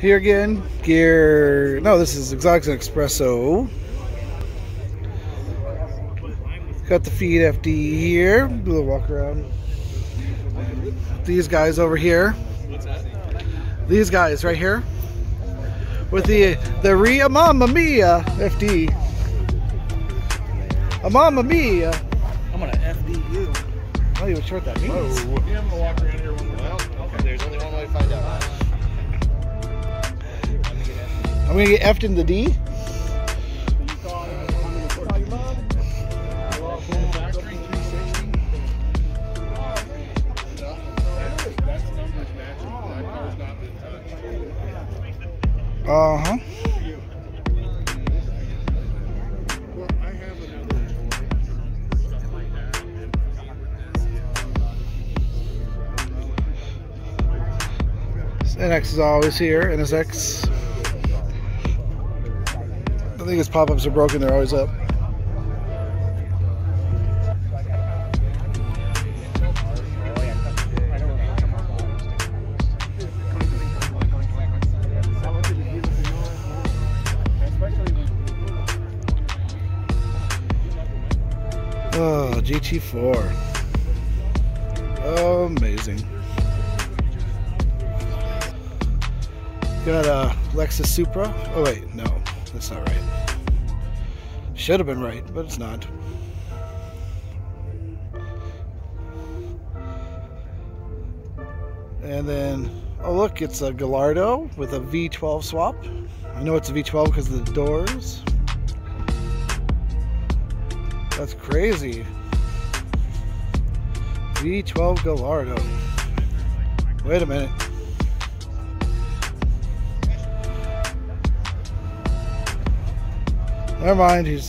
Here again, gear. No, this is Exotic Espresso. Got the feed FD here. Do a little walk around. These guys over here. These guys right here. With the the Ria Mamma Mia FD. A Mamma Mia. I'm gonna FD you. I'm not even sure what that means. Yeah, I'm gonna walk around here one more time. Okay, there's only one way to find out. I'm gonna get F'd in the D. Factory 360. That's numbers matching. That car's not been touched. Uh huh. NX is always here. NSX. I think his pop-ups are broken. They're always up. Oh, GT4. Amazing. Got a Lexus Supra. Oh wait, no, that's not right. Should have been right, but it's not. And then, oh look, it's a Gallardo with a V12 swap. I know it's a V12 because of the doors. That's crazy. V12 Gallardo. Wait a minute. Never mind, he's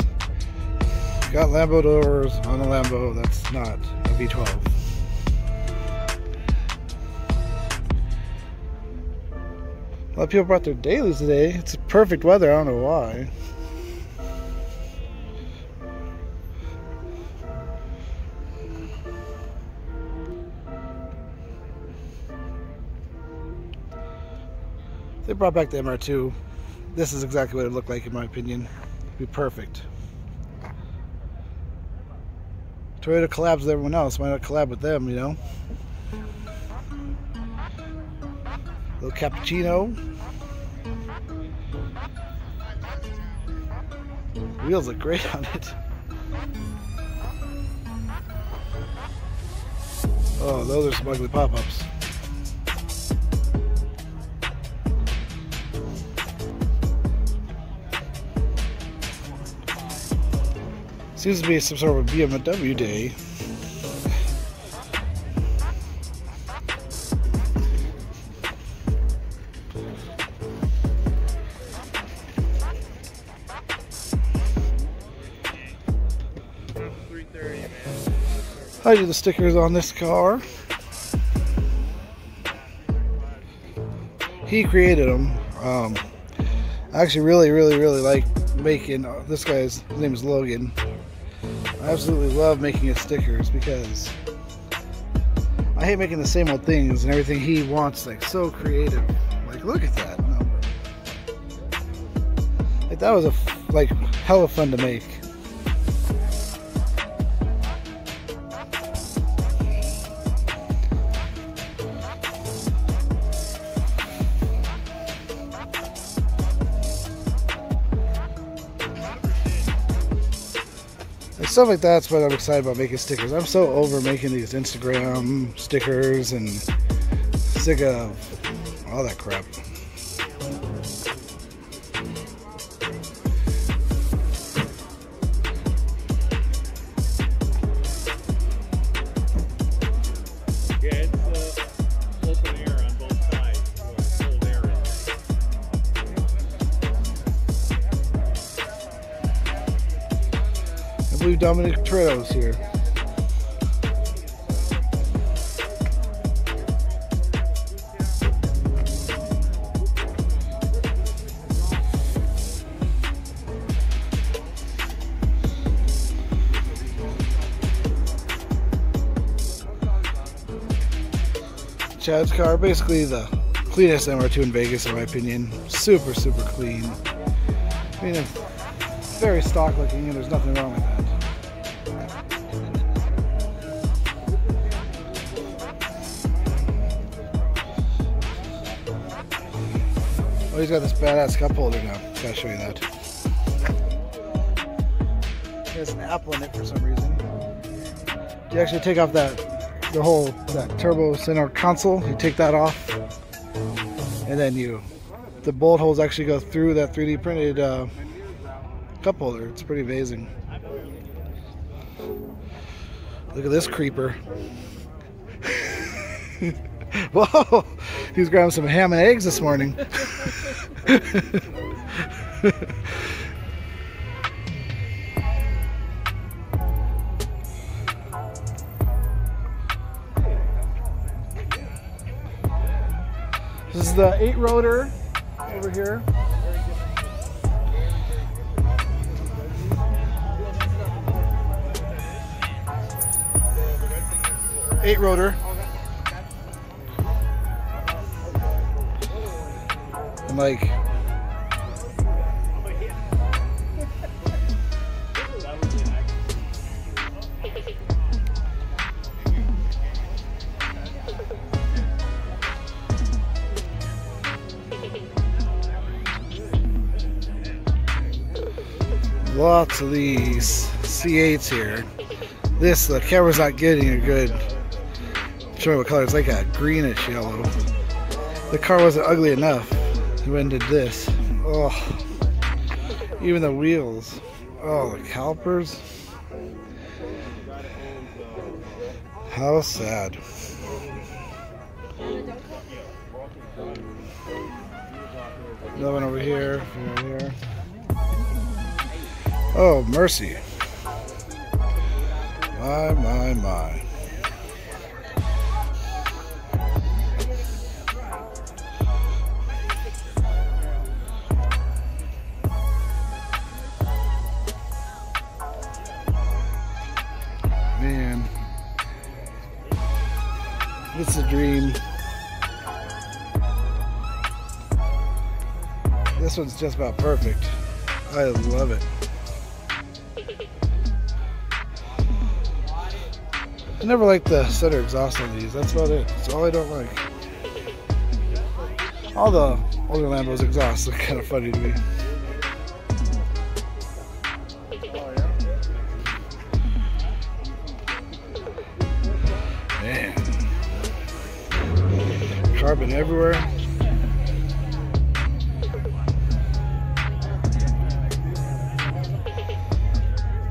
got Lambo doors on a Lambo. That's not a V12. A lot of people brought their dailies today. It's perfect weather. I don't know why. They brought back the MR2. This is exactly what it looked like, in my opinion. Be perfect. Toyota collabs with everyone else. Why not collab with them, you know? Little cappuccino. Wheels look great on it. Oh, those are some ugly pop-ups. Seems to be some sort of a BMW day. I do the stickers on this car. He created them. Um, I actually really, really, really like making uh, this guy's his name is Logan. I absolutely love making his stickers because I hate making the same old things and everything he wants like so creative. Like look at that number. Like that was a like hella fun to make. Stuff like that's what I'm excited about making stickers. I'm so over making these Instagram stickers and sick of all that crap. Believe Dominic Toretto's here. Chad's car, basically the cleanest MR2 in Vegas, in my opinion. Super, super clean. I mean, very stock looking, and there's nothing wrong with that. Oh, he's got this badass cup holder now. Gotta show you that. It has an apple in it for some reason. You actually take off that, the whole, that turbo center console. You take that off, and then you, the bolt holes actually go through that 3D printed uh, cup holder. It's pretty amazing. Look at this creeper. Whoa! He's grabbing some ham and eggs this morning. this is the eight rotor over here. Eight rotor. And like lots of these C8s here. This the camera's not getting a good show me what color. It's like a greenish yellow. The car wasn't ugly enough. We went did this. Oh, even the wheels. Oh, the calipers. How sad. Another one over here. Over here. Oh, mercy. My, my, my. It's a dream. This one's just about perfect. I love it. I never liked the center exhaust on these. That's about it. That's all I don't like. All the older Lambos exhausts look kind of funny to me. Everywhere.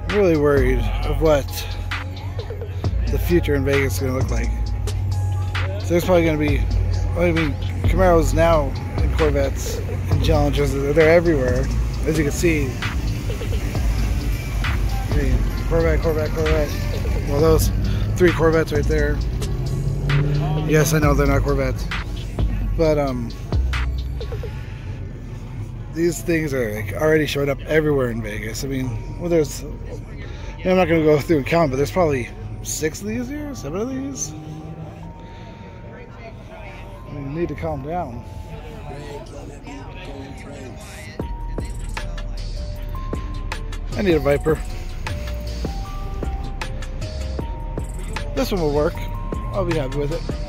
I'm really worried of what the future in Vegas is going to look like. So there's probably going to be, I mean, Camaros now and Corvettes and Challengers, they're everywhere, as you can see. Corvette, Corvette, Corvette. Well, those three Corvettes right there. Yes, I know they're not Corvettes, but um, these things are like already showing up everywhere in Vegas. I mean, well, there's. I'm not going to go through and count, but there's probably six of these here, seven of these. I you need to calm down. I need a Viper. This one will work. I'll be happy with it.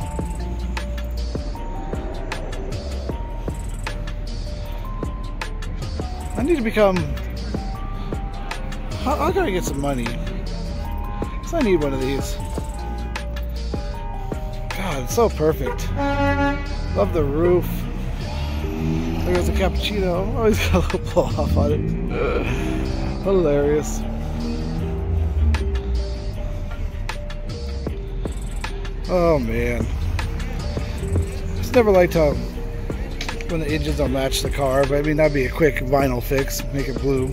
I need to become. I, I gotta get some money. Cause I need one of these. God, it's so perfect. Love the roof. There's a cappuccino. Always got a little blow off on it. Hilarious. Oh man. It's never liked how when the engines don't match the car, but I mean that'd be a quick vinyl fix, make it blue.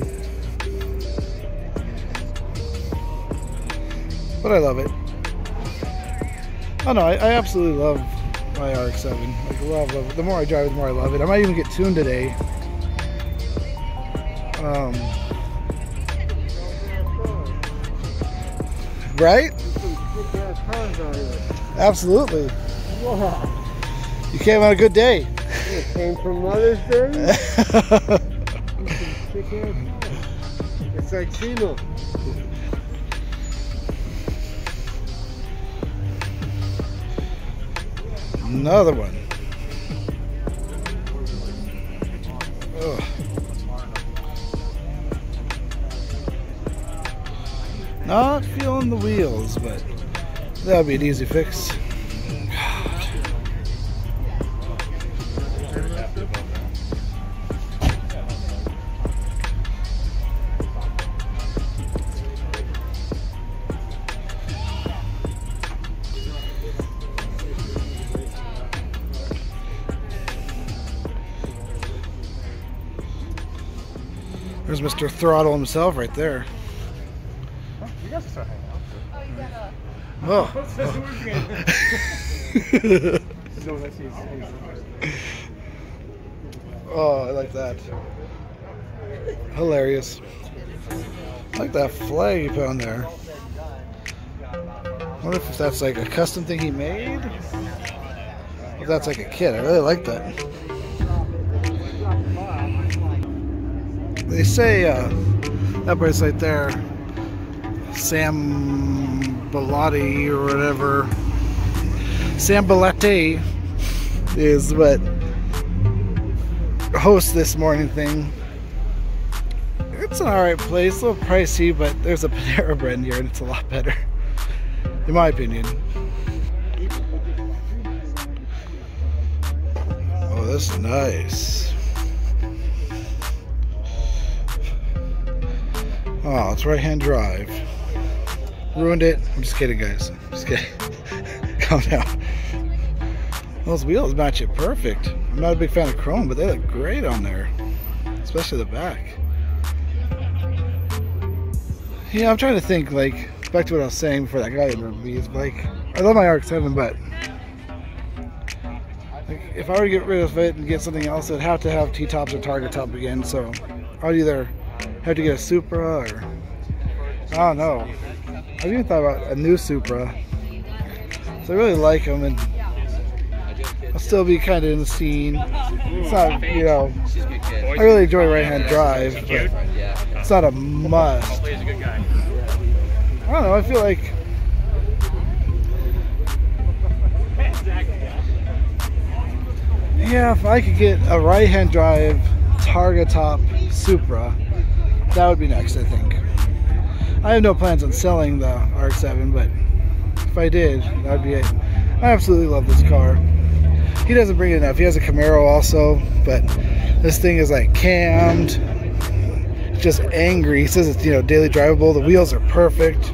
But I love it. Oh no, I, I absolutely love my RX-7. Like love, love it. The more I drive it, the more I love it. I might even get tuned today. Um, right? Absolutely. You came on a good day. Came from Mother's Day. It's like Chino. Another one. Ugh. Not feeling the wheels, but that'll be an easy fix. There's Mr. Throttle himself right there. You guys hanging out. Oh. Easy. oh, I like that. Hilarious. I like that flag he put on there. I wonder if that's like a custom thing he made. If that's like a kit, I really like that. They say uh, that place right there, Sambalatte or whatever, Sambalatte is what hosts this morning thing. It's an alright place, a little pricey, but there's a Panera Bread here and it's a lot better, in my opinion. Oh, this is nice. Oh, it's right hand drive. Ruined it. I'm just kidding, guys. Just kidding. Calm down. Those wheels match it perfect. I'm not a big fan of chrome, but they look great on there. Especially the back. Yeah, I'm trying to think, like, back to what I was saying before that guy interrupted me. Is like, I love my RX-7, but like, if I were to get rid of it and get something else, I'd have to have T-tops or target top again. So I'd either have to get a Supra or I don't know. I've even thought about a new Supra. So I really like them, and I'll still be kind of in the scene. It's not, you know, I really enjoy right-hand drive, but it's not a must. I don't know. I feel like yeah, if I could get a right-hand drive Targa top Supra, that would be next. I think. I have no plans on selling the R7, but if I did, that would be it. I absolutely love this car. He doesn't bring it enough. He has a Camaro also, but this thing is like cammed, just angry. He says it's you know daily drivable. The wheels are perfect.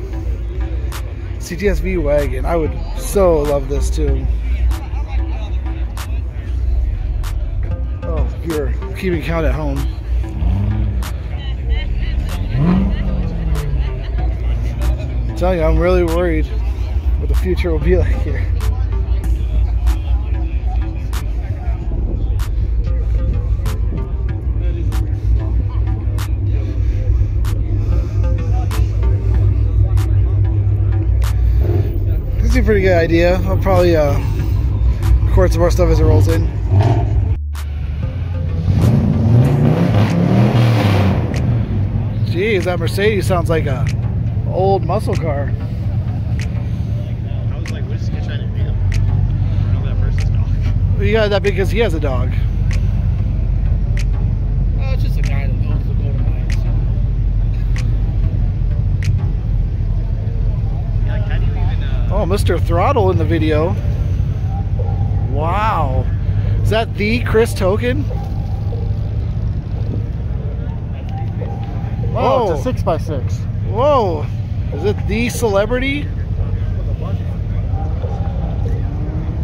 CTS V wagon. I would so love this too. Oh, you're keeping count at home. I'm telling you, I'm really worried what the future will be like here. This is a pretty good idea. I'll probably uh, record some more stuff as it rolls in. Geez, that Mercedes sounds like a old muscle car. I was like, which sketch I didn't. I know that person's dog. You got that because he has a dog. Oh, it's just a guy that owns the motorbikes. Yeah, like, you even, uh... Oh, Mr. Throttle in the video. Wow. Is that the Chris Token? Oh, Whoa. it's a 6x6. Whoa. Is it the celebrity?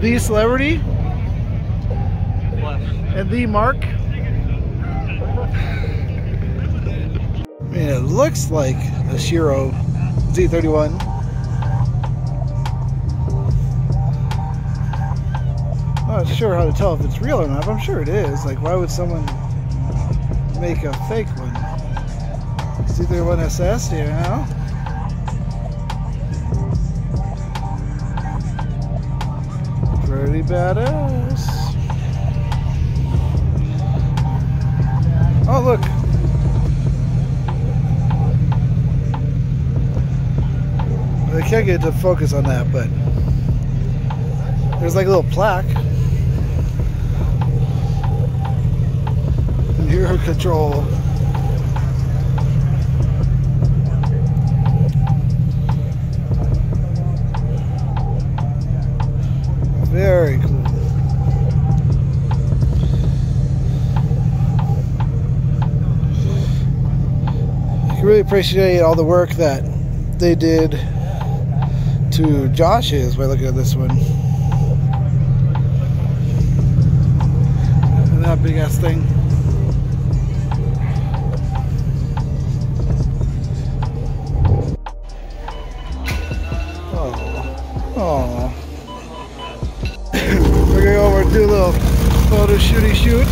The celebrity? And the mark? I mean, it looks like a Shiro Z31. Not sure how to tell if it's real or not, but I'm sure it is. Like, why would someone make a fake one? see through one assessed, you know? Pretty badass. Oh, look. I can't get to focus on that, but there's like a little plaque. Euro control Very cool. I really appreciate all the work that they did to Josh's by looking at this one. And that big ass thing. Shooty shoot.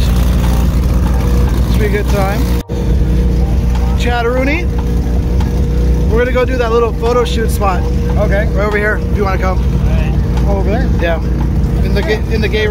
It's be a good time. Chatteroony. We're gonna go do that little photo shoot spot. Okay. Right over here. If you wanna come. Over there? Yeah. In the in the gay